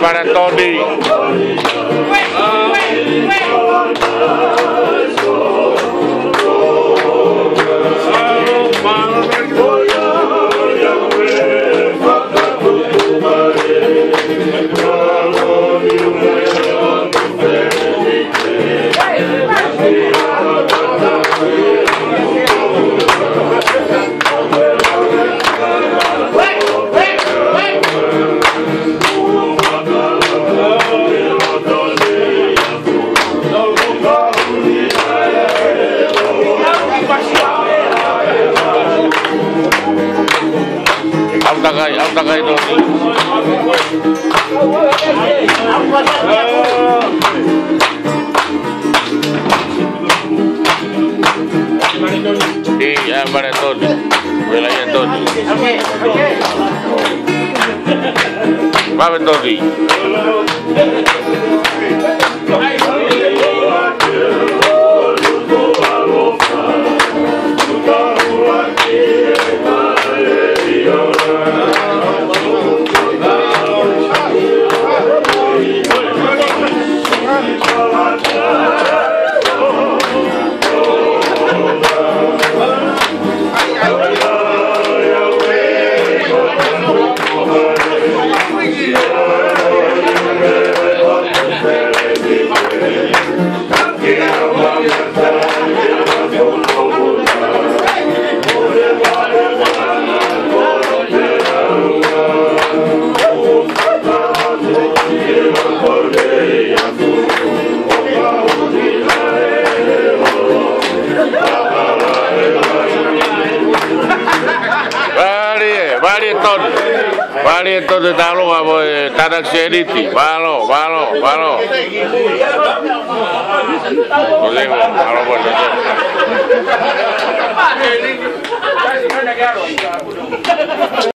para Tony. Está cayendo. Sí, ya para todo. Vela ya todo. Vamos todo. Entonces talo vamos seriti. Valo, valo, valo. Boleh, valo boleh.